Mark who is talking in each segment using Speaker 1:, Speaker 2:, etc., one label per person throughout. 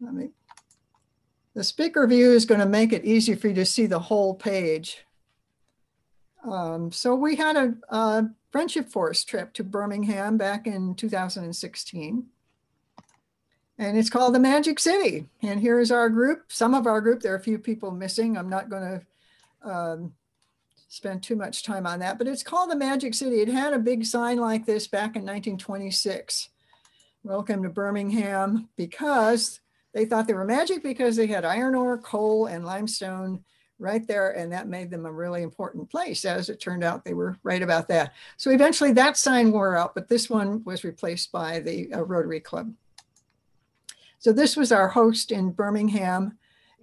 Speaker 1: Let me, the speaker view is going to make it easy for you to see the whole page. Um, so we had a, a Friendship Force trip to Birmingham back in 2016. And it's called the Magic City. And here's our group, some of our group. There are a few people missing. I'm not going to um, spend too much time on that, but it's called the Magic City. It had a big sign like this back in 1926. Welcome to Birmingham because they thought they were magic because they had iron ore, coal, and limestone right there. And that made them a really important place. As it turned out, they were right about that. So eventually that sign wore out, but this one was replaced by the uh, Rotary Club. So this was our host in Birmingham.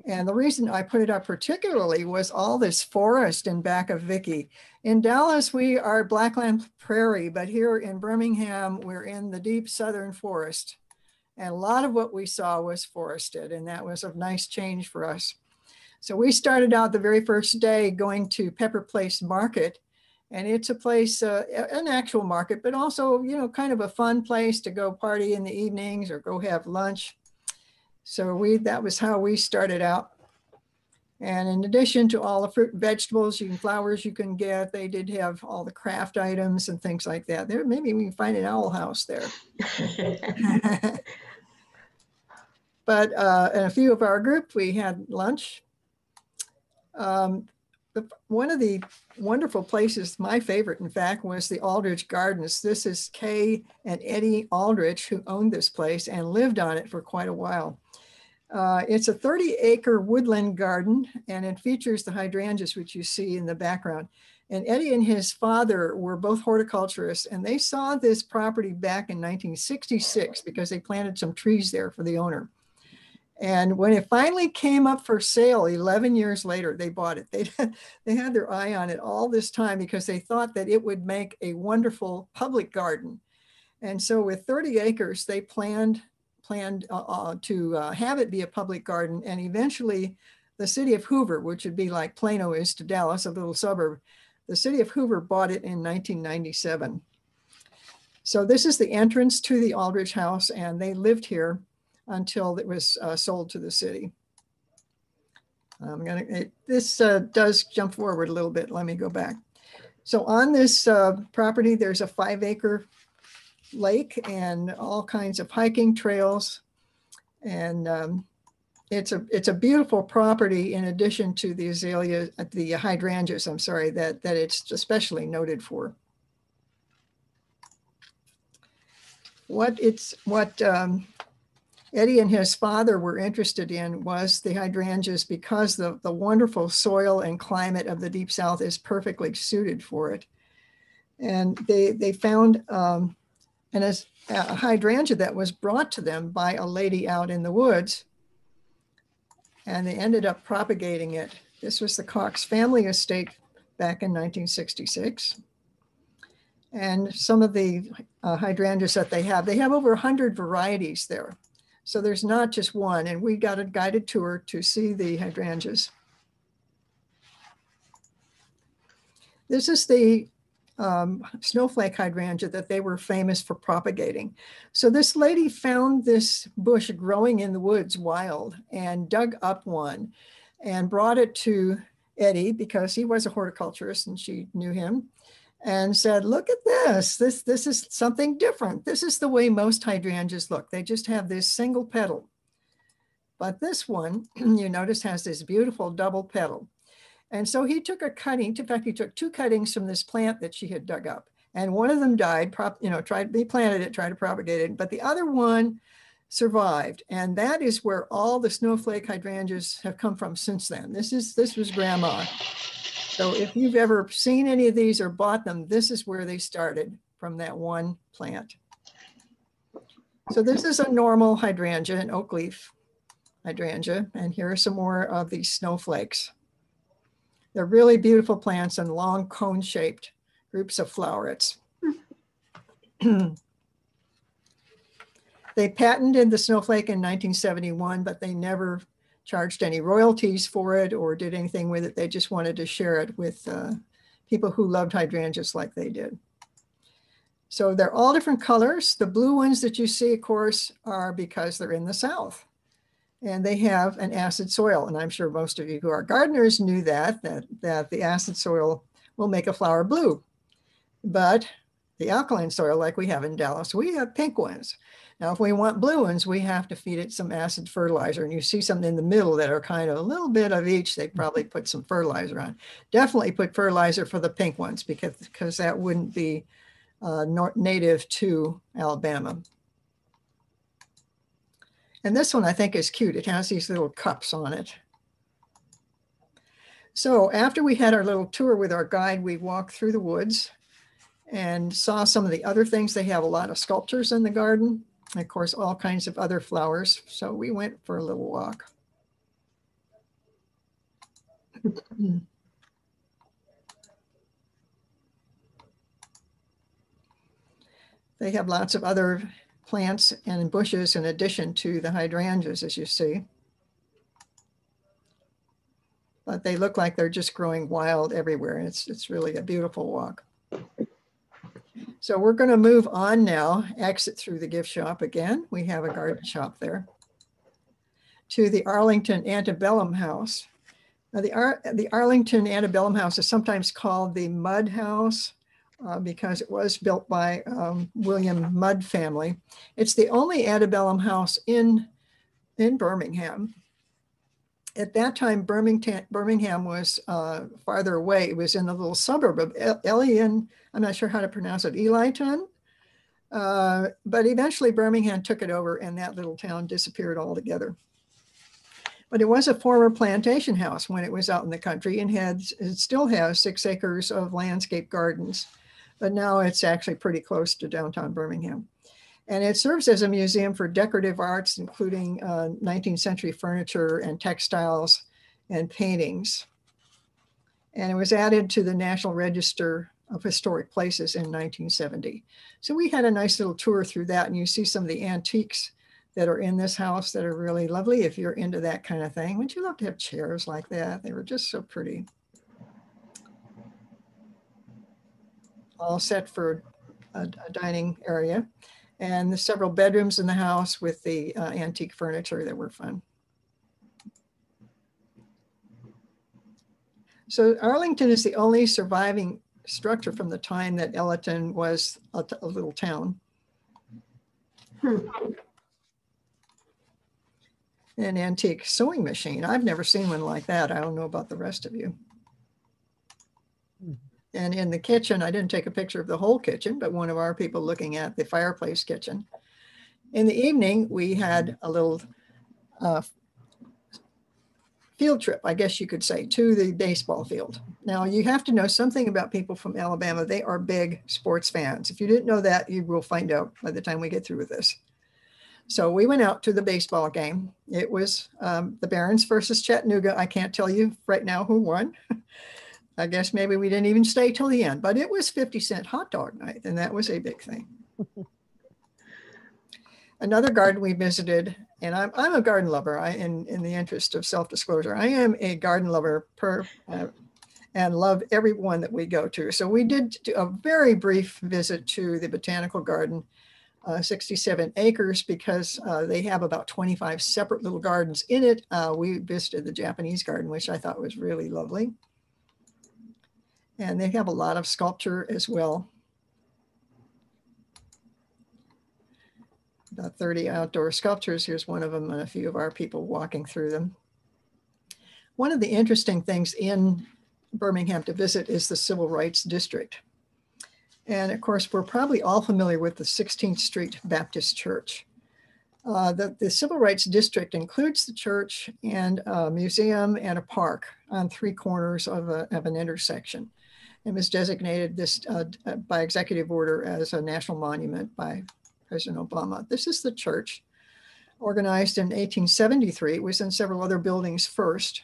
Speaker 1: And the reason I put it up particularly was all this forest in back of Vicki. In Dallas, we are Blackland Prairie, but here in Birmingham, we're in the deep southern forest. And a lot of what we saw was forested, and that was a nice change for us. So we started out the very first day going to Pepper Place Market, and it's a place, uh, an actual market, but also, you know, kind of a fun place to go party in the evenings or go have lunch. So we that was how we started out. And in addition to all the fruit and vegetables and flowers you can get, they did have all the craft items and things like that. There, maybe we can find an owl house there. but uh, in a few of our group, we had lunch. Um, the, one of the wonderful places, my favorite, in fact, was the Aldrich Gardens. This is Kay and Eddie Aldrich who owned this place and lived on it for quite a while. Uh, it's a 30 acre woodland garden and it features the hydrangeas, which you see in the background. And Eddie and his father were both horticulturists and they saw this property back in 1966 because they planted some trees there for the owner. And when it finally came up for sale 11 years later, they bought it. They, they had their eye on it all this time because they thought that it would make a wonderful public garden. And so with 30 acres, they planned planned uh, uh, to uh, have it be a public garden. And eventually the city of Hoover, which would be like Plano is to Dallas, a little suburb, the city of Hoover bought it in 1997. So this is the entrance to the Aldrich House and they lived here until it was uh, sold to the city. I'm gonna, it, this uh, does jump forward a little bit. Let me go back. So on this uh, property, there's a five acre lake and all kinds of hiking trails. And um, it's a it's a beautiful property in addition to the azalea, the hydrangeas, I'm sorry, that, that it's especially noted for. What it's what um, Eddie and his father were interested in was the hydrangeas because the, the wonderful soil and climate of the deep south is perfectly suited for it. And they, they found um, and as a hydrangea that was brought to them by a lady out in the woods. And they ended up propagating it. This was the Cox family estate back in 1966. And some of the uh, hydrangeas that they have, they have over 100 varieties there. So there's not just one. And we got a guided tour to see the hydrangeas. This is the um, snowflake hydrangea that they were famous for propagating. So this lady found this bush growing in the woods wild and dug up one and brought it to Eddie because he was a horticulturist and she knew him and said, look at this, this, this is something different. This is the way most hydrangeas look. They just have this single petal. But this one, you notice has this beautiful double petal. And so he took a cutting, in fact, he took two cuttings from this plant that she had dug up. And one of them died, you know, tried, they planted it, tried to propagate it, but the other one survived. And that is where all the snowflake hydrangeas have come from since then. This is, this was grandma. So if you've ever seen any of these or bought them, this is where they started from that one plant. So this is a normal hydrangea, an oak leaf hydrangea. And here are some more of these snowflakes. They're really beautiful plants and long cone shaped groups of flowerets. they patented the snowflake in 1971, but they never charged any royalties for it or did anything with it. They just wanted to share it with uh, people who loved hydrangeas like they did. So they're all different colors. The blue ones that you see, of course, are because they're in the South. And they have an acid soil. And I'm sure most of you who are gardeners knew that, that, that the acid soil will make a flower blue. But the alkaline soil, like we have in Dallas, we have pink ones. Now, if we want blue ones, we have to feed it some acid fertilizer. And you see something in the middle that are kind of a little bit of each, they probably put some fertilizer on. Definitely put fertilizer for the pink ones because, because that wouldn't be uh, native to Alabama. And this one I think is cute. It has these little cups on it. So after we had our little tour with our guide, we walked through the woods and saw some of the other things. They have a lot of sculptures in the garden, and of course, all kinds of other flowers. So we went for a little walk. they have lots of other plants and bushes in addition to the hydrangeas, as you see. But they look like they're just growing wild everywhere. It's, it's really a beautiful walk. So we're going to move on now, exit through the gift shop again. We have a garden shop there. To the Arlington Antebellum House. Now the, Ar the Arlington Antebellum House is sometimes called the Mudd House uh, because it was built by um, William Mudd family. It's the only antebellum house in, in Birmingham. At that time, Birmingham, Birmingham was uh, farther away. It was in the little suburb of Elian, I'm not sure how to pronounce it, Elyton. Uh, but eventually Birmingham took it over and that little town disappeared altogether. But it was a former plantation house when it was out in the country and had, it still has six acres of landscape gardens but now it's actually pretty close to downtown Birmingham. And it serves as a museum for decorative arts, including uh, 19th century furniture and textiles and paintings. And it was added to the National Register of Historic Places in 1970. So we had a nice little tour through that and you see some of the antiques that are in this house that are really lovely if you're into that kind of thing. Wouldn't you love to have chairs like that? They were just so pretty. All set for a, a dining area. And the several bedrooms in the house with the uh, antique furniture that were fun. So Arlington is the only surviving structure from the time that Elyton was a, a little town. Hmm. An antique sewing machine. I've never seen one like that. I don't know about the rest of you. And in the kitchen, I didn't take a picture of the whole kitchen, but one of our people looking at the fireplace kitchen. In the evening, we had a little uh, field trip, I guess you could say, to the baseball field. Now, you have to know something about people from Alabama. They are big sports fans. If you didn't know that, you will find out by the time we get through with this. So we went out to the baseball game. It was um, the Barons versus Chattanooga. I can't tell you right now who won. I guess maybe we didn't even stay till the end, but it was 50 cent hot dog night, and that was a big thing. Another garden we visited, and I'm, I'm a garden lover, I, in, in the interest of self-disclosure, I am a garden lover per, uh, and love every one that we go to. So we did a very brief visit to the botanical garden, uh, 67 acres, because uh, they have about 25 separate little gardens in it. Uh, we visited the Japanese garden, which I thought was really lovely. And they have a lot of sculpture as well. About 30 outdoor sculptures. Here's one of them and a few of our people walking through them. One of the interesting things in Birmingham to visit is the Civil Rights District. And of course, we're probably all familiar with the 16th Street Baptist Church. Uh, the, the, Civil Rights District includes the church and a museum and a park on three corners of, a, of an intersection and was designated this uh, uh, by executive order as a national monument by President Obama. This is the church organized in 1873. It was in several other buildings first.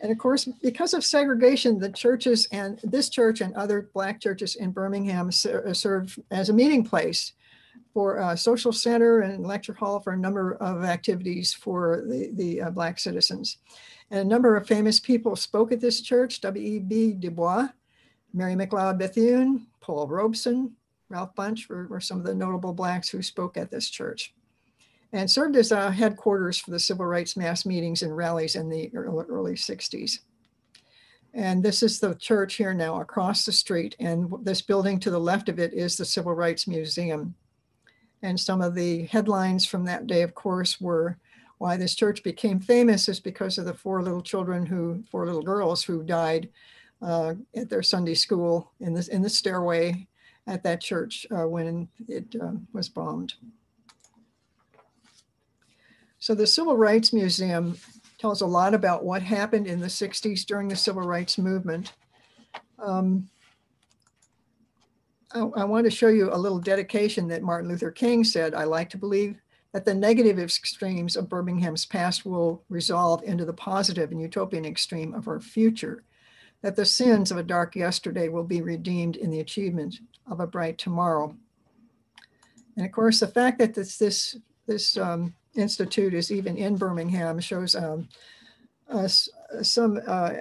Speaker 1: And of course, because of segregation, the churches and this church and other Black churches in Birmingham uh, served as a meeting place for a social center and lecture hall for a number of activities for the, the uh, Black citizens. And a number of famous people spoke at this church, W.E.B. Du Bois, Mary McLeod Bethune, Paul Robeson, Ralph Bunche were, were some of the notable Blacks who spoke at this church. and served as a headquarters for the civil rights mass meetings and rallies in the early, early 60s. And this is the church here now across the street. And this building to the left of it is the Civil Rights Museum. And some of the headlines from that day, of course, were why this church became famous is because of the four little children who, four little girls who died uh, at their Sunday school in the, in the stairway at that church uh, when it uh, was bombed. So the Civil Rights Museum tells a lot about what happened in the 60s during the Civil Rights Movement. Um, I, I want to show you a little dedication that Martin Luther King said, I like to believe that the negative extremes of Birmingham's past will resolve into the positive and utopian extreme of our future, that the sins of a dark yesterday will be redeemed in the achievement of a bright tomorrow. And of course, the fact that this, this, this um, institute is even in Birmingham shows um, some uh,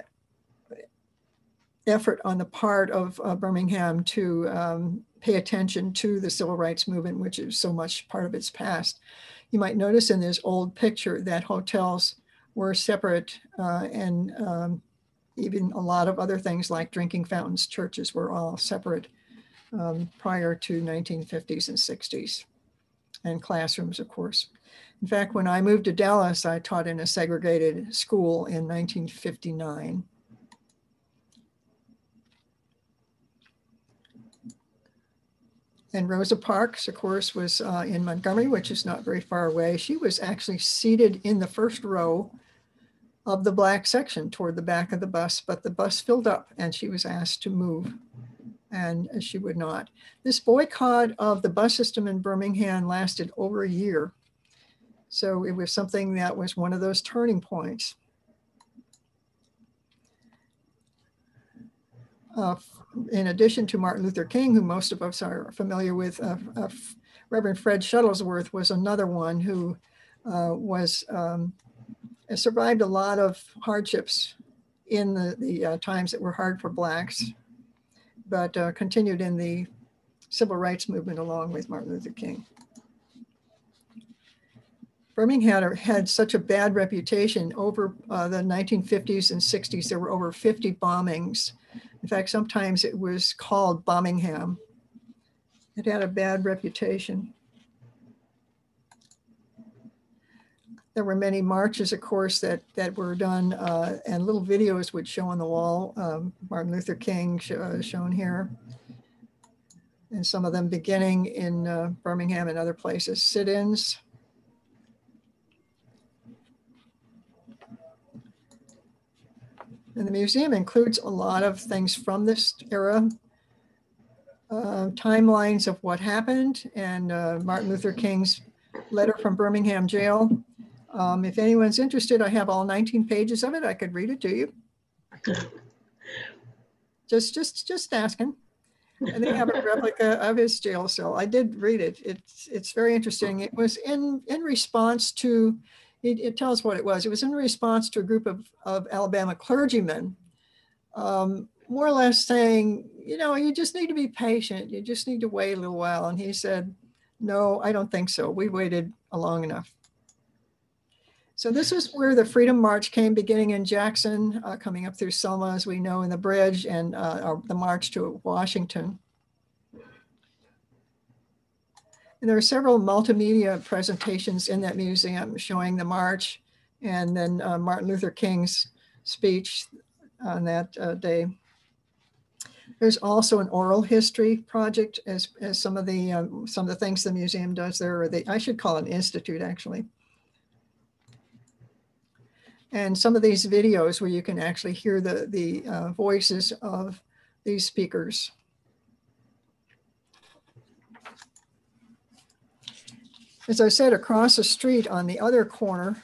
Speaker 1: effort on the part of uh, Birmingham to um, pay attention to the civil rights movement, which is so much part of its past. You might notice in this old picture that hotels were separate uh, and um, even a lot of other things like drinking fountains, churches were all separate um, prior to 1950s and 60s and classrooms, of course. In fact, when I moved to Dallas, I taught in a segregated school in 1959. And Rosa Parks, of course, was uh, in Montgomery, which is not very far away. She was actually seated in the first row of the black section toward the back of the bus, but the bus filled up and she was asked to move and she would not. This boycott of the bus system in Birmingham lasted over a year. So it was something that was one of those turning points. Uh, in addition to Martin Luther King, who most of us are familiar with, uh, uh, Reverend Fred Shuttlesworth was another one who uh, was um, survived a lot of hardships in the, the uh, times that were hard for Blacks, but uh, continued in the civil rights movement along with Martin Luther King. Birmingham had such a bad reputation over uh, the 1950s and 60s. There were over 50 bombings. In fact, sometimes it was called Bombingham. It had a bad reputation. There were many marches, of course, that, that were done uh, and little videos would show on the wall. Um, Martin Luther King sh uh, shown here. And some of them beginning in uh, Birmingham and other places. Sit-ins, And the museum includes a lot of things from this era, uh, timelines of what happened and uh, Martin Luther King's letter from Birmingham jail. Um, if anyone's interested, I have all 19 pages of it. I could read it to you. just, just, just asking. And they have a replica of his jail cell. I did read it. It's, it's very interesting. It was in, in response to it, it tells what it was. It was in response to a group of, of Alabama clergymen, um, more or less saying, you know, you just need to be patient. You just need to wait a little while. And he said, no, I don't think so. We waited long enough. So this is where the Freedom March came, beginning in Jackson, uh, coming up through Selma, as we know, in the bridge, and uh, the march to Washington. And there are several multimedia presentations in that museum showing the march and then uh, Martin Luther King's speech on that uh, day. There's also an oral history project as, as some of the um, some of the things the museum does there, or the, I should call it an institute actually. And some of these videos where you can actually hear the, the uh, voices of these speakers. as I said, across the street on the other corner,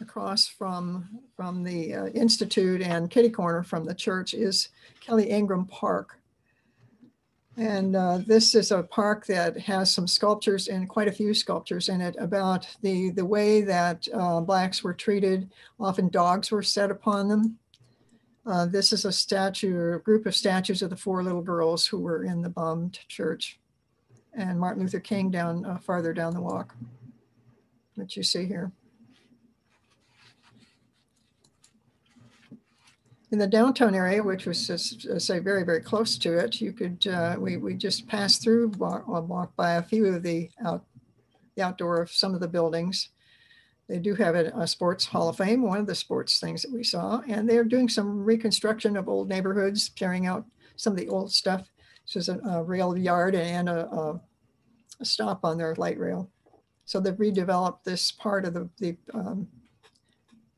Speaker 1: across from, from the uh, Institute and kitty corner from the church is Kelly Ingram Park. And uh, this is a park that has some sculptures and quite a few sculptures in it about the, the way that uh, Blacks were treated. Often dogs were set upon them. Uh, this is a statue, a group of statues of the four little girls who were in the bombed church and Martin Luther King down uh, farther down the walk. that you see here. In the downtown area, which was just, uh, say, very, very close to it, you could, uh, we, we just passed through, walk, uh, walk by a few of the out, the outdoor of some of the buildings. They do have a, a sports hall of fame, one of the sports things that we saw, and they're doing some reconstruction of old neighborhoods, tearing out some of the old stuff. This is a, a rail yard and a, a, a stop on their light rail. So they've redeveloped this part of the, the um,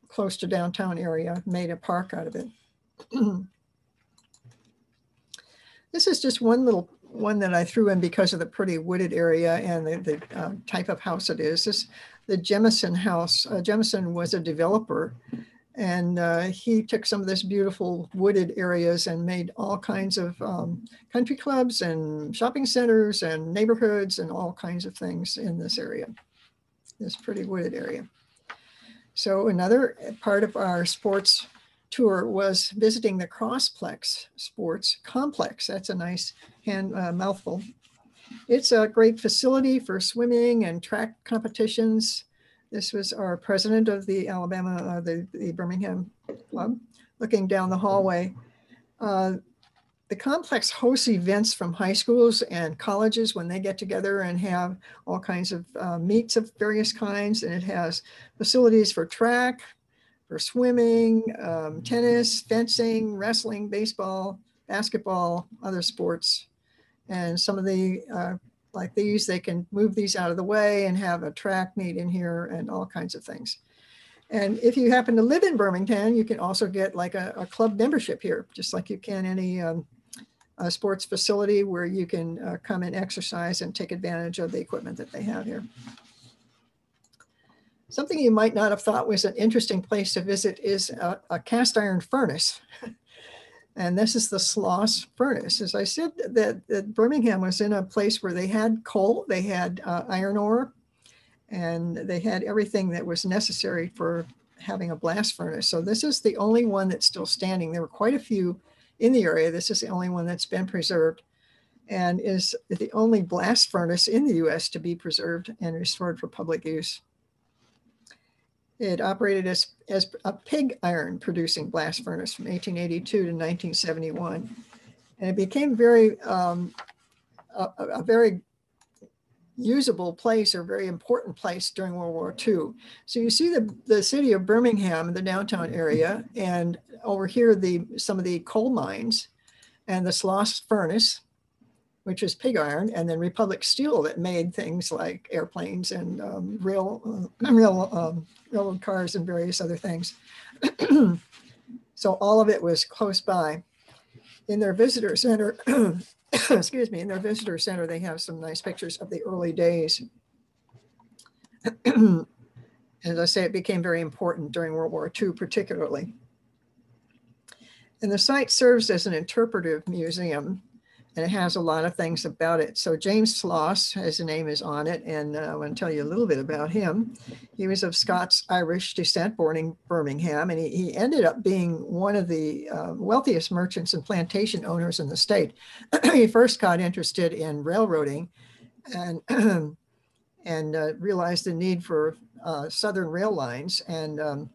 Speaker 1: close to downtown area, made a park out of it. this is just one little one that I threw in because of the pretty wooded area and the, the uh, type of house it is. This the Jemison house. Uh, Jemison was a developer and uh, he took some of this beautiful wooded areas and made all kinds of um, country clubs and shopping centers and neighborhoods and all kinds of things in this area, this pretty wooded area. So another part of our sports tour was visiting the Crossplex Sports Complex. That's a nice hand uh, mouthful. It's a great facility for swimming and track competitions. This was our president of the Alabama, uh, the, the Birmingham Club, looking down the hallway. Uh, the complex hosts events from high schools and colleges when they get together and have all kinds of uh, meets of various kinds. And it has facilities for track, swimming, um, tennis, fencing, wrestling, baseball, basketball, other sports. And some of the uh, like these, they can move these out of the way and have a track meet in here and all kinds of things. And if you happen to live in Birmingham, you can also get like a, a club membership here, just like you can any um, sports facility where you can uh, come and exercise and take advantage of the equipment that they have here. Something you might not have thought was an interesting place to visit is a, a cast iron furnace. And this is the Sloss furnace. As I said, that, that Birmingham was in a place where they had coal, they had uh, iron ore, and they had everything that was necessary for having a blast furnace. So this is the only one that's still standing. There were quite a few in the area. This is the only one that's been preserved and is the only blast furnace in the US to be preserved and restored for public use. It operated as, as a pig iron producing blast furnace from 1882 to 1971. And it became very, um, a, a, very usable place or very important place during World War II. So you see the, the city of Birmingham, the downtown area, and over here, the some of the coal mines and the Sloss furnace, which is pig iron, and then Republic Steel that made things like airplanes and um, rail, uh, rail um, railroad cars and various other things. so all of it was close by. In their visitor center, excuse me, in their visitor center, they have some nice pictures of the early days. As I say, it became very important during World War II, particularly. And the site serves as an interpretive museum and it has a lot of things about it. So James Sloss, his name is on it, and uh, I want to tell you a little bit about him. He was of Scots-Irish descent, born in Birmingham, and he, he ended up being one of the uh, wealthiest merchants and plantation owners in the state. he first got interested in railroading and, and uh, realized the need for uh, southern rail lines, and um,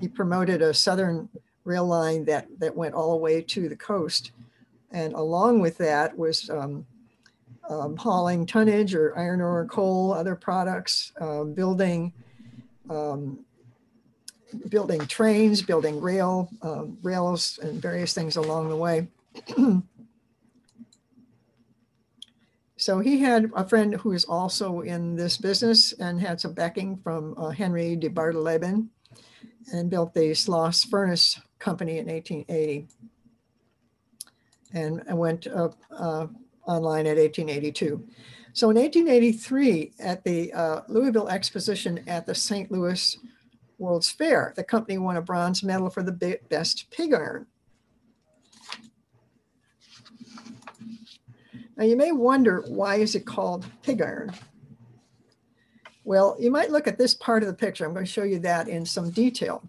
Speaker 1: he promoted a southern rail line that, that went all the way to the coast. And along with that was um, um, hauling tonnage or iron ore, coal, other products, uh, building um, building trains, building rail um, rails, and various things along the way. so he had a friend who is also in this business and had some backing from uh, Henry de Bardeleben and built the Sloss Furnace Company in 1880 and went uh, uh, online at 1882. So in 1883, at the uh, Louisville Exposition at the St. Louis World's Fair, the company won a bronze medal for the best pig iron. Now you may wonder, why is it called pig iron? Well, you might look at this part of the picture. I'm going to show you that in some detail.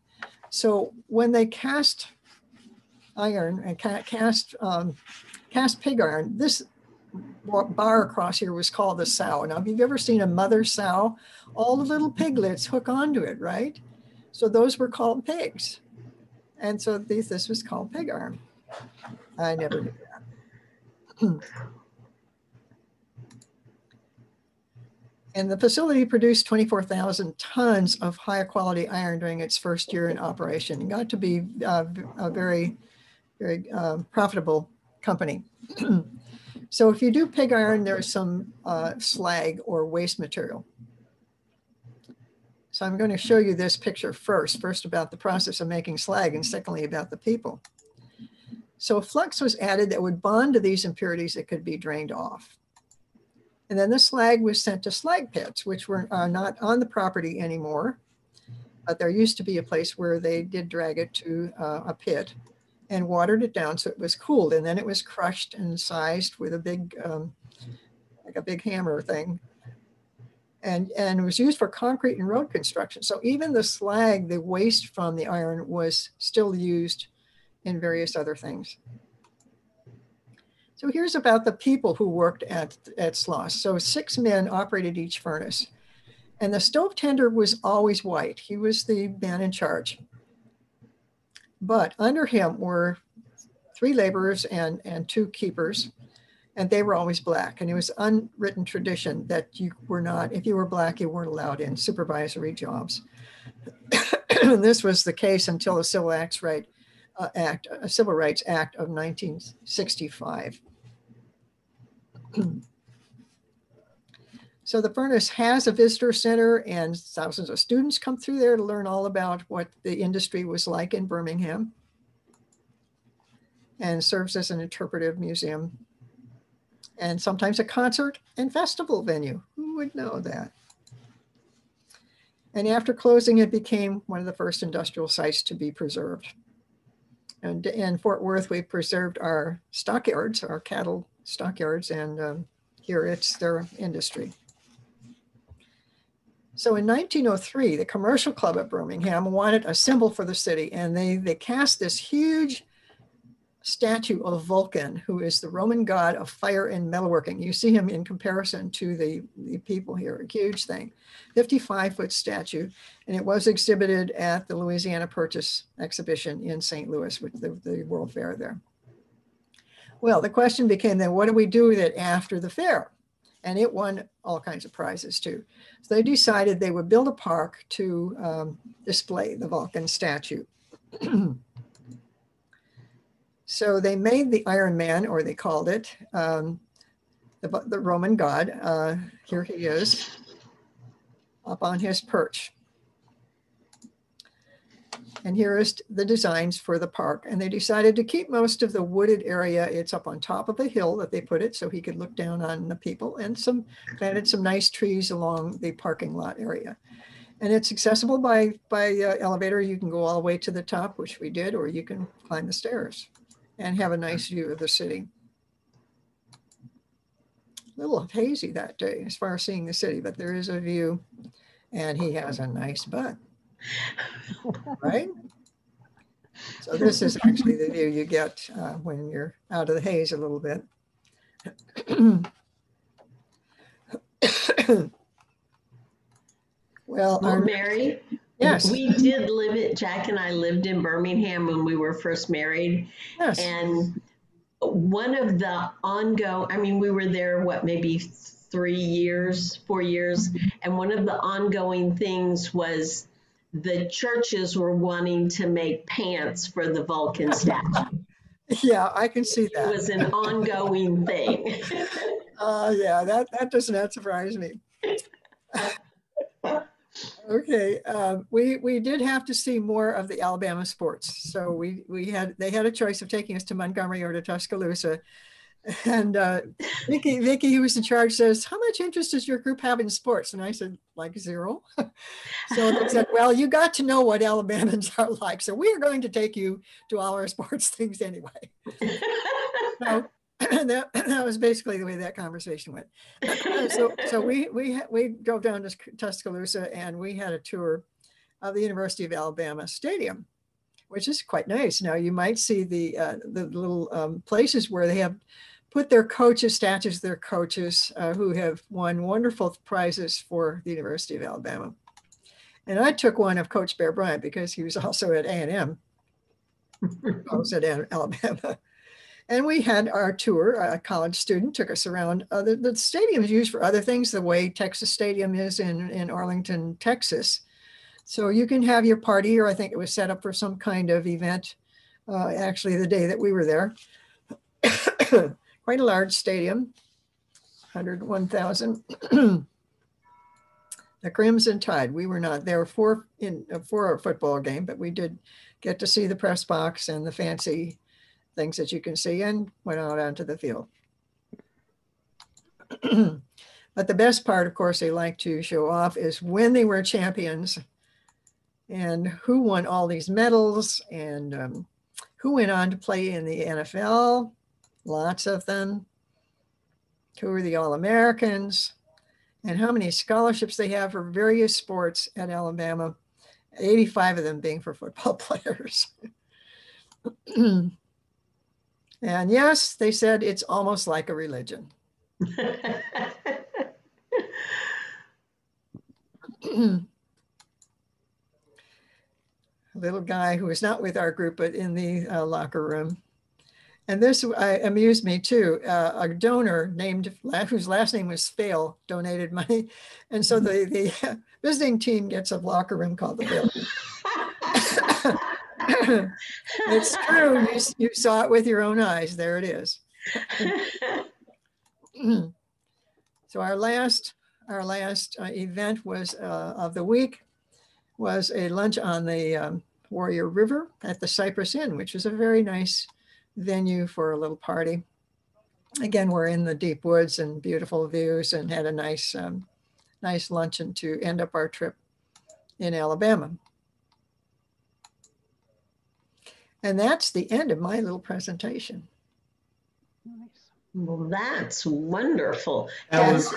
Speaker 1: So when they cast iron and cast um, cast pig iron. This bar across here was called the sow. Now, if you've ever seen a mother sow, all the little piglets hook onto it, right? So those were called pigs. And so these, this was called pig iron. I never knew that. and the facility produced 24,000 tons of high quality iron during its first year in operation. It got to be uh, a very, very uh, profitable company. so if you do pig iron, there's some uh, slag or waste material. So I'm going to show you this picture first, first about the process of making slag and secondly about the people. So a flux was added that would bond to these impurities that could be drained off. And then the slag was sent to slag pits, which were uh, not on the property anymore, but there used to be a place where they did drag it to uh, a pit and watered it down so it was cooled. And then it was crushed and sized with a big, um, like a big hammer thing. And, and it was used for concrete and road construction. So even the slag, the waste from the iron was still used in various other things. So here's about the people who worked at, at Sloss. So six men operated each furnace. And the stove tender was always white. He was the man in charge. But under him were three laborers and, and two keepers, and they were always black. And it was unwritten tradition that you were not, if you were black, you weren't allowed in supervisory jobs. And this was the case until the Civil Acts right, uh, Act, a Civil Rights Act of 1965. So the furnace has a visitor center and thousands of students come through there to learn all about what the industry was like in Birmingham and serves as an interpretive museum and sometimes a concert and festival venue. Who would know that? And after closing, it became one of the first industrial sites to be preserved. And in Fort Worth, we preserved our stockyards, our cattle stockyards, and um, here it's their industry. So in 1903, the Commercial Club at Birmingham wanted a symbol for the city, and they, they cast this huge statue of Vulcan, who is the Roman god of fire and metalworking. You see him in comparison to the, the people here, a huge thing, 55 foot statue. And it was exhibited at the Louisiana Purchase exhibition in St. Louis with the, the World Fair there. Well, the question became then, what do we do with it after the fair? And it won all kinds of prizes too. So they decided they would build a park to um, display the Vulcan statue. So they made the Iron Man, or they called it, um, the, the, Roman god. Uh, here he is, up on his perch. And here is the designs for the park. And they decided to keep most of the wooded area. It's up on top of a hill that they put it so he could look down on the people and some planted some nice trees along the parking lot area. And it's accessible by, by uh, elevator. You can go all the way to the top, which we did, or you can climb the stairs and have a nice view of the city. A little hazy that day as far as seeing the city, but there is a view and he has a nice butt, right? So this is actually the view you get uh, when you're out of the haze a little bit.
Speaker 2: well, our, Mary,
Speaker 1: Yes.
Speaker 2: We did live it. Jack and I lived in Birmingham when we were first married.
Speaker 1: Yes.
Speaker 2: And one of the ongoing, I mean, we were there, what, maybe three years, four years. And one of the ongoing things was the churches were wanting to make pants for the Vulcan statue.
Speaker 1: Yeah, I can see that.
Speaker 2: It was an ongoing thing.
Speaker 1: uh, yeah, that, that does not surprise me. Okay, uh, we we did have to see more of the Alabama sports. So we we had they had a choice of taking us to Montgomery or to Tuscaloosa. And uh, Vicky, Vicky, who was in charge, says, "How much interest does your group have in sports?" And I said, "Like zero." so they said, "Well, you got to know what Alabamans are like, so we are going to take you to all our sports things anyway." so that, that was basically the way that conversation went. so so we we we drove down to Tuscaloosa and we had a tour of the University of Alabama Stadium, which is quite nice. Now you might see the uh, the little um, places where they have put their coaches, statues their coaches uh, who have won wonderful prizes for the University of Alabama. And I took one of Coach Bear Bryant because he was also at A&M. I was at Alabama. And we had our tour. A college student took us around. Other, the stadium is used for other things, the way Texas Stadium is in, in Arlington, Texas. So you can have your party, or I think it was set up for some kind of event, uh, actually, the day that we were there. Quite a large stadium, 101,000. the Crimson Tide. We were not there for in for a football game, but we did get to see the press box and the fancy things that you can see and went out onto the field. but the best part, of course, they like to show off is when they were champions and who won all these medals and um, who went on to play in the NFL, lots of them, who are the All Americans, and how many scholarships they have for various sports at Alabama, 85 of them being for football players. And yes, they said it's almost like a religion. A little guy who was not with our group, but in the uh, locker room. And this uh, amused me too. Uh, a donor named, whose last name was Fail, donated money. And so the, the visiting team gets a locker room called the Fail. it's true. You, you saw it with your own eyes. There it is. so our last our last uh, event was uh, of the week was a lunch on the um, Warrior River at the Cypress Inn, which is a very nice venue for a little party. Again, we're in the deep woods and beautiful views, and had a nice um, nice luncheon to end up our trip in Alabama. And that's the end of my little presentation.
Speaker 2: Well, that's wonderful. Does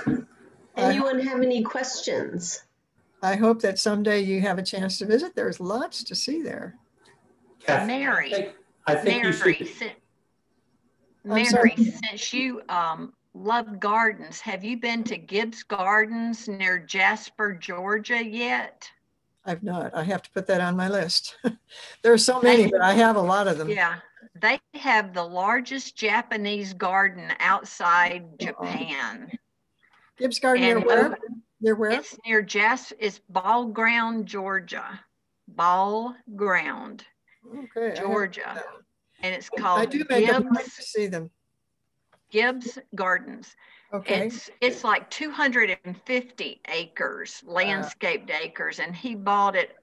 Speaker 2: anyone have any questions?
Speaker 1: I hope that someday you have a chance to visit. There's lots to see there.
Speaker 3: Mary, I think, Mary, you should. Mary, since you um, love gardens, have you been to Gibbs Gardens near Jasper, Georgia yet?
Speaker 1: I've not. I have to put that on my list. there are so many, but I have a lot of them.
Speaker 3: Yeah. They have the largest Japanese garden outside Japan.
Speaker 1: Gibbs Garden near where? Near where?
Speaker 3: It's near Jas. It's Ball Ground, Georgia. Ball Ground, okay, Georgia, and it's called. I do make Gibbs, a point
Speaker 1: to see them.
Speaker 3: Gibbs Gardens. Okay. It's it's like 250 acres, landscaped uh, acres, and he bought it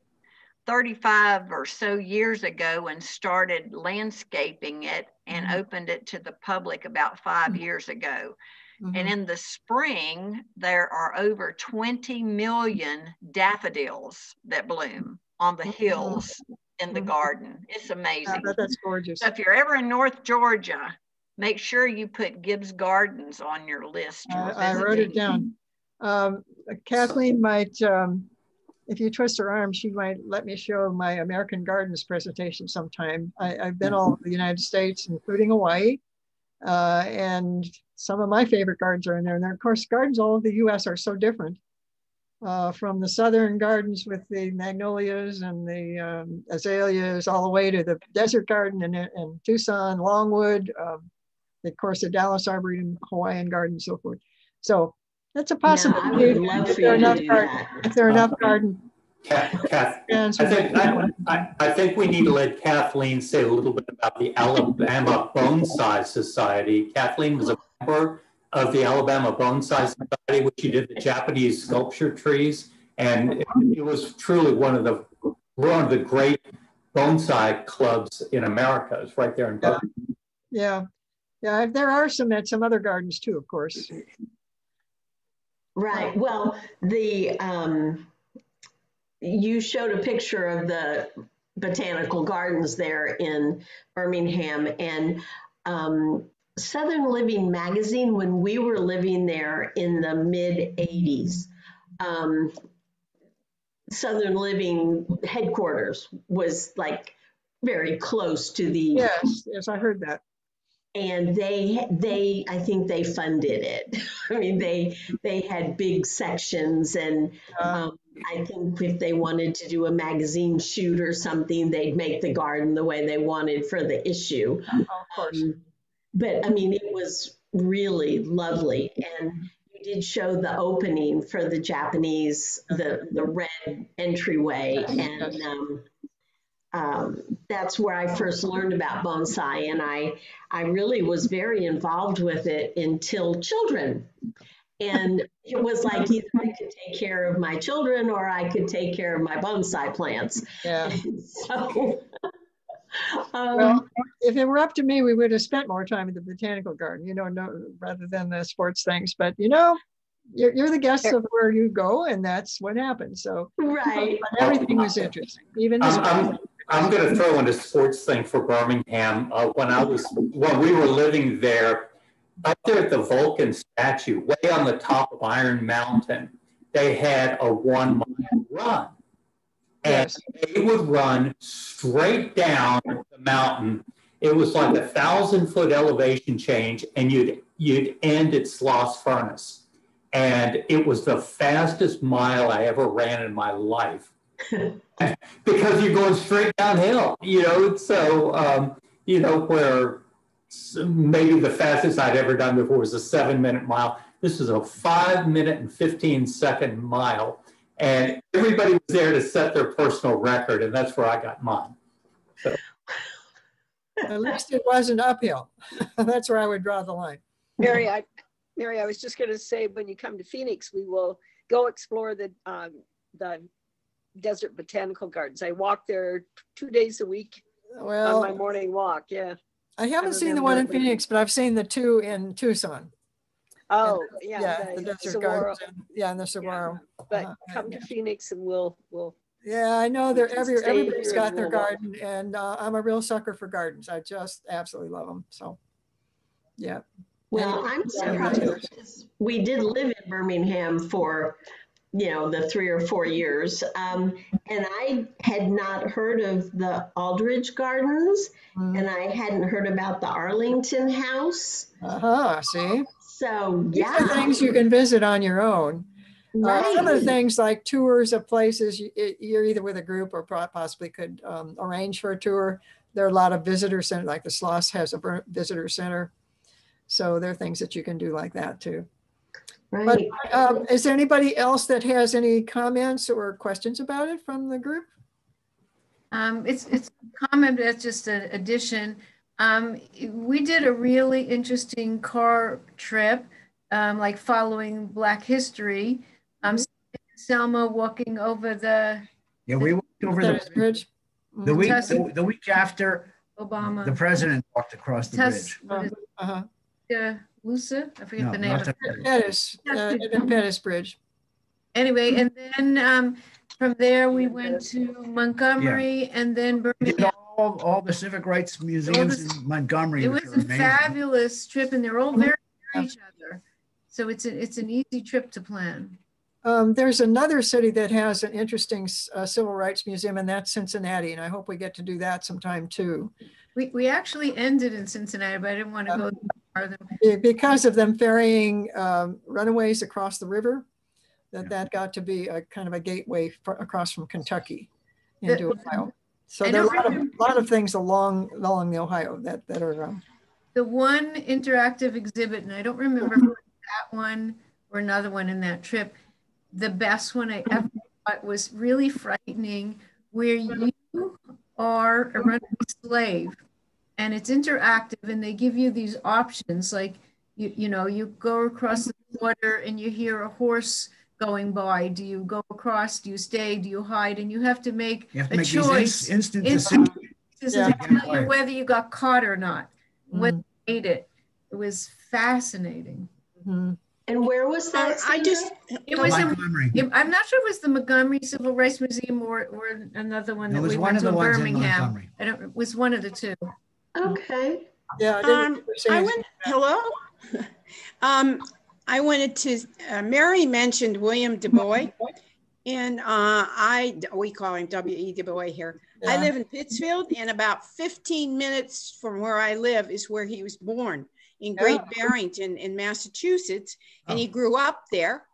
Speaker 3: 35 or so years ago and started landscaping it and mm-hmm. opened it to the public about 5 mm-hmm. years ago. Mm-hmm. And in the spring, there are over 20 million daffodils that bloom on the mm-hmm. hills in the mm-hmm. garden. It's amazing.
Speaker 1: that's gorgeous.
Speaker 3: So if you're ever in North Georgia, make sure you put Gibbs Gardens on your list.
Speaker 1: Uh, I wrote it down. Um, Kathleen might, um, if you twist her arm, she might let me show my American Gardens presentation sometime. I, have been all over the United States, including Hawaii. Uh, and some of my favorite gardens are in there. And then, of course, gardens all over the US are so different. Uh, from the southern gardens with the magnolias and the um, azaleas, all the way to the desert garden in, in Tucson, Longwood, um, of course, the Dallas Arboretum, Hawaiian Garden, and so forth. So that's a possibility.
Speaker 2: Yeah, if, there enough garden,
Speaker 1: if there are enough garden.
Speaker 4: Kath, Kath, I, think, I, I, I, think we need to let Kathleen say a little bit about the Alabama Bonsai Society. Kathleen was a member of the Alabama Bonsai Society, which she did the Japanese sculpture trees. And it, it was truly one of the one of the great bonsai clubs in America. It's right there in
Speaker 1: yeah. yeah. Yeah, there are some at some other gardens too, of course.
Speaker 2: Right. Well, the um, you showed a picture of the botanical gardens there in Birmingham, and um, Southern Living magazine, when we were living there in the mid 80s, um, Southern Living headquarters was like very close to the.
Speaker 1: Yes, yes, I heard that
Speaker 2: and they they I think they funded it. I mean they they had big sections and um, I think if they wanted to do a magazine shoot or something, they'd make the garden the way they wanted for the issue.
Speaker 1: Oh, of course.
Speaker 2: Um, but I mean, it was really lovely, and you did show the opening for the Japanese, the the red entryway, and um, um, that's where I first learned about bonsai, and I I really was very involved with it until children. And it was like either I could take care of my children or I could take care of my bonsai plants.
Speaker 1: Yeah.
Speaker 2: so, um,
Speaker 1: well, if it were up to me, we would have spent more time in the botanical garden, you know, no, rather than the sports things. But you know, you're, you're the guest of where you go, and that's what happens. So
Speaker 2: right,
Speaker 1: everything was interesting, even.
Speaker 4: I'm, I'm, I'm going to throw in a sports thing for Birmingham. Uh, when I was when we were living there, up there at the Vulcan statue, way on the top of Iron Mountain, they had a one mile run. And yes. they would run straight down the mountain. It was like a thousand foot elevation change, and you'd you'd end at Sloss Furnace. And it was the fastest mile I ever ran in my life. because you're going straight downhill, you know. So um, you know where maybe the fastest I'd ever done before was a seven minute mile. This is a five minute and 15 second mile. And everybody was there to set their personal record, and that's where I got mine. So.
Speaker 1: At least it wasn't uphill. that's where I would draw the line.
Speaker 5: Mary, I, Mary, I was just going to say, when you come to Phoenix, we will go explore the um, the desert botanical gardens. I walk there two days a week well, on my morning walk. Yeah.
Speaker 1: I haven't seen the one in Phoenix, but I've seen the two in Tucson.
Speaker 5: Oh, yeah.
Speaker 1: Yeah, the, the desert gardens. And, yeah, and the saguaro.
Speaker 5: Yeah. But uh, come to Phoenix and we'll, we'll.
Speaker 1: Yeah, I know they're every, everybody's got their garden and uh, I'm a real sucker for gardens. I just absolutely love them. So, yeah.
Speaker 2: Well, I'm surprised we did live in Birmingham for you know, the three or four years. Um, and I had not heard of the Aldridge Gardens mm. and I hadn't heard about the Arlington House.
Speaker 1: Uh huh. See?
Speaker 2: So, yeah.
Speaker 1: These are things you can visit on your own. Right. Uh, some of the things like tours of places, you, are either with a group or possibly could um, arrange for a tour. There are a lot of visitor centers, like the Sloss has a visitor center. So there are things that you can do like that too.
Speaker 2: Right.
Speaker 1: But, um, is there anybody else that has any comments or questions about it from the group?
Speaker 6: Um, it's it's a comment, that's just an addition. Um, we did a really interesting car trip, um, like following Black History. Um, mm -hmm. Selma walking over the.
Speaker 7: Yeah, we walked over the bridge. The week, the, the, week after
Speaker 6: Obama,
Speaker 7: the president walked across the
Speaker 6: Tess,
Speaker 7: bridge.
Speaker 6: Uh -huh. Yeah, Lusa, I forget
Speaker 7: No,
Speaker 6: the name. of
Speaker 7: the-
Speaker 1: Pettus, uh, the Pettus Bridge.
Speaker 6: Anyway, and then um, from there we went to Montgomery and then Birmingham.
Speaker 7: All, all the civic rights museums in Montgomery,
Speaker 6: It was a
Speaker 7: amazing.
Speaker 6: fabulous trip and they're all very near each other. So it's a, it's an easy trip to plan.
Speaker 1: Um, there's another city that has an interesting uh, civil rights museum, and that's Cincinnati. And I hope we get to do that sometime too.
Speaker 6: We, we actually ended in Cincinnati, but I didn't want to go farther.
Speaker 1: Because of them ferrying um, runaways across the river, that that got to be a kind of a gateway for, across from Kentucky into Ohio. So
Speaker 6: I
Speaker 1: there are a lot of, lot of things along along the Ohio that that are um,
Speaker 6: The one interactive exhibit, and I don't remember if it was that one or another one in that trip, the best one I ever thought was really frightening, where you are a runaway slave and it's interactive and they give you these options like you you know you go across the water and you hear a horse going by do you go across do you stay do you hide and you have to make
Speaker 7: You have to
Speaker 6: a
Speaker 7: make
Speaker 6: choice
Speaker 7: ins- instant
Speaker 6: Instant-
Speaker 7: decisions.
Speaker 1: Yeah.
Speaker 6: to tell you whether you got caught or not whether
Speaker 1: Mhm.
Speaker 6: you ate it it was fascinating
Speaker 1: mhm.
Speaker 2: And where was
Speaker 8: Uh,
Speaker 2: that?
Speaker 8: I just,
Speaker 6: it was in,
Speaker 7: Montgomery.
Speaker 6: it- i'm not sure it was the montgomery civil rights museum or, or another one
Speaker 7: It
Speaker 6: that
Speaker 7: was
Speaker 6: we
Speaker 7: one
Speaker 6: went
Speaker 7: of
Speaker 6: to
Speaker 7: the
Speaker 6: in
Speaker 7: ones in
Speaker 6: birmingham
Speaker 7: Montgomery.
Speaker 6: i don't it was one of the two
Speaker 2: Okay.
Speaker 1: yeah. I didn't
Speaker 8: um, I went, hello? Um, I wanted to, uh, Mary mentioned William Du Bois. And uh, I, we call him W.E. Du Bois here. Yeah. I live in Pittsfield and about 15 minutes from where I live is where he was born in Great oh. Barrington in Massachusetts. And oh. he grew up there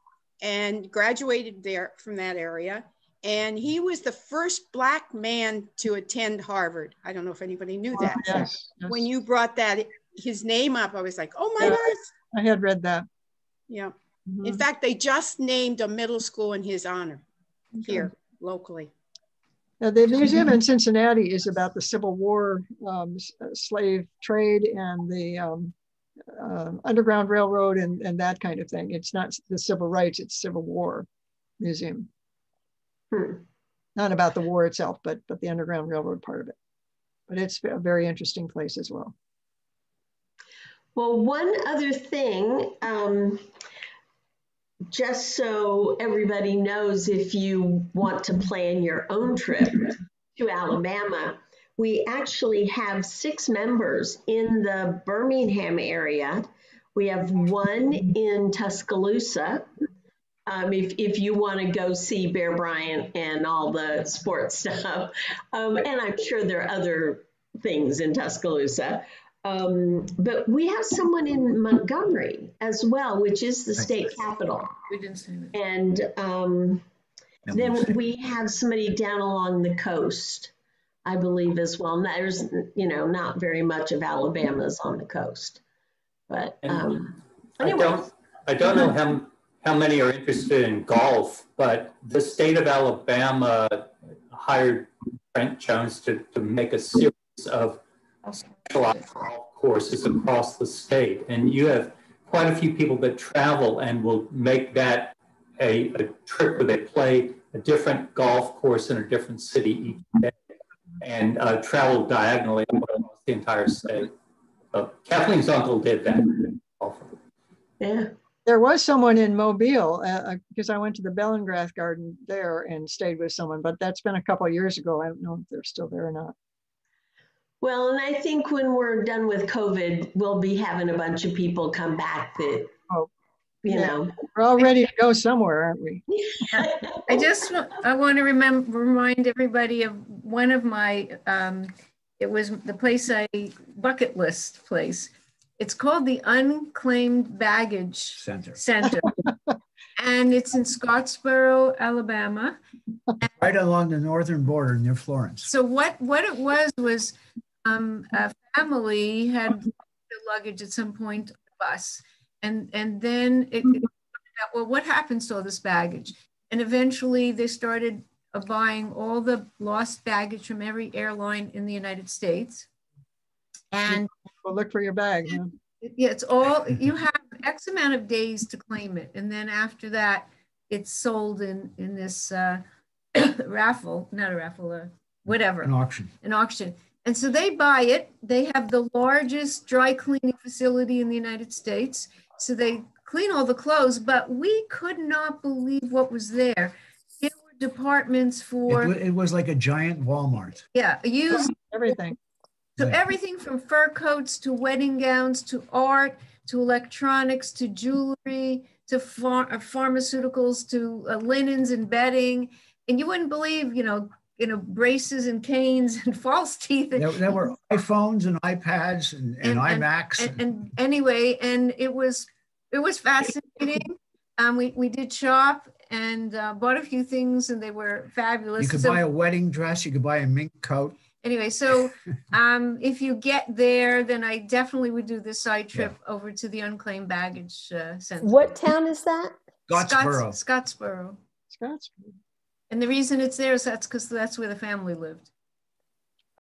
Speaker 8: and graduated there from that area. And he was the first black man to attend Harvard. I don't know if anybody knew that. Oh, yes, yes. When you brought that his name up, I was like, oh my yeah, gosh.
Speaker 1: I had read that.
Speaker 8: Yeah. Mm-hmm. In fact, they just named a middle school in his honor okay. here locally.
Speaker 1: Now, the museum in Cincinnati is about the Civil War um, slave trade and the um, uh, Underground Railroad and, and that kind of thing. It's not the civil rights, it's Civil War Museum. Hmm. Not about the war itself, but, but the Underground Railroad part of it. But it's a very interesting place as well.
Speaker 2: Well, one other thing, um, just so everybody knows if you want to plan your own trip to Alabama, we actually have six members in the Birmingham area. We have one in Tuscaloosa. Um, if, if you want to go see Bear Bryant and all the sports stuff. Um, and I'm sure there are other things in Tuscaloosa. Um, but we have someone in Montgomery as well, which is the state capital. We didn't say that. And um, then we have somebody down along the coast, I believe, as well. There's, you know, not very much of Alabama's on the coast. But um,
Speaker 4: anyway. I don't, I don't know how, how many are interested in golf, but the state of Alabama hired Trent Jones to, to make a series of specialized golf courses across the state. And you have quite a few people that travel and will make that a, a trip where they play a different golf course in a different city each day and uh, travel diagonally across the entire state. Uh, Kathleen's uncle did that.
Speaker 2: Yeah.
Speaker 1: There was someone in Mobile uh, because uh, I went to the Bellingrath Garden there and stayed with someone, but that's been a couple of years ago. I don't know if they're still there or not.
Speaker 2: Well, and I think when we're done with COVID, we'll be having a bunch of people come back that, oh, you yeah. know.
Speaker 1: We're all ready to go somewhere, aren't we?
Speaker 6: I just I want to remember remind everybody of one of my um, it was the place I bucket list place. It's called the Unclaimed Baggage
Speaker 7: Center.
Speaker 6: Center. and it's in Scottsboro, Alabama.
Speaker 7: Right along the northern border near Florence.
Speaker 6: So what what it was was um, a family had luggage at some point on the bus, and and then it, it well, what happens to all this baggage? And eventually, they started uh, buying all the lost baggage from every airline in the United States. And
Speaker 1: well, look for your bag. Huh?
Speaker 6: Yeah, it's all you have X amount of days to claim it, and then after that, it's sold in in this uh, raffle, not a raffle, uh, whatever,
Speaker 7: an auction,
Speaker 6: an auction. And so they buy it. They have the largest dry cleaning facility in the United States. So they clean all the clothes, but we could not believe what was there. There were departments for.
Speaker 7: It, it was like a giant Walmart.
Speaker 6: Yeah, used
Speaker 1: everything.
Speaker 6: So everything from fur coats to wedding gowns to art to electronics to jewelry to uh, pharmaceuticals to uh, linens and bedding. And you wouldn't believe, you know, you know, braces and canes and false teeth.
Speaker 7: There, there were iPhones and iPads and, and, and iMacs.
Speaker 6: And, and, anyway, and it was it was fascinating. Um, we, we did shop and uh, bought a few things and they were fabulous.
Speaker 7: You could so, buy a wedding dress. You could buy a mink coat.
Speaker 6: Anyway, so um, if you get there, then I definitely would do the side trip yeah. over to the unclaimed baggage uh, center.
Speaker 2: What town is that?
Speaker 7: Scottsboro.
Speaker 6: Scottsboro.
Speaker 1: Scottsboro.
Speaker 6: And the reason it's there is that's because that's where the family lived.